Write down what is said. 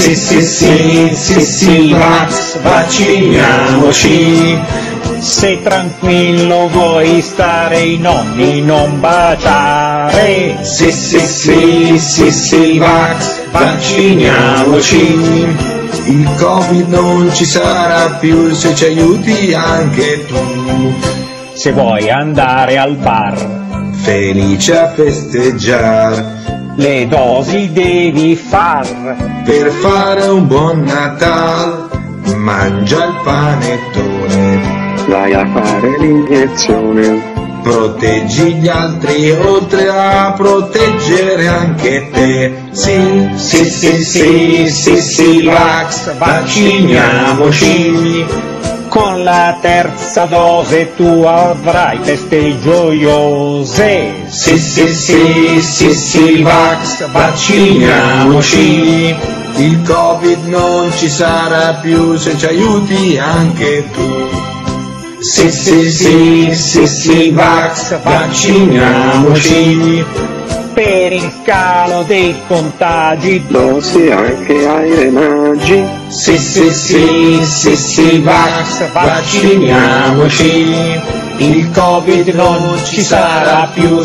Sì, sì, sì, sì, sì, vax, vacciniamoci. Se tranquillo vuoi stare i nonni non baciare. Sì, sì, sì, sì, sì, vax, vacciniamoci. Il Covid non ci sarà più se ci aiuti anche tu. Se vuoi andare al bar, Felice a festeggiare le dosi devi far. per fare un buon Natale. Mangia il panettone. vai a fare l'iniezione. Proteggi gli altri oltre a proteggere anche te. Sì, sì, sì, sì, sì, sì, vax, vacciniamoci. Con la terza dose tu avrai feste gioiose. Sì, sì, sì, sì, sì, vax, vacciniamoci. Il Covid non ci sarà più se ci aiuti anche tu. Sì, sì, sì, sì, sì, vax, vacciniamoci. Per il calo dei contagi Dosi anche ai renaggi. Sì, sì, sì, sì, sì, vax, vacciniamoci. Il Covid non ci sarà più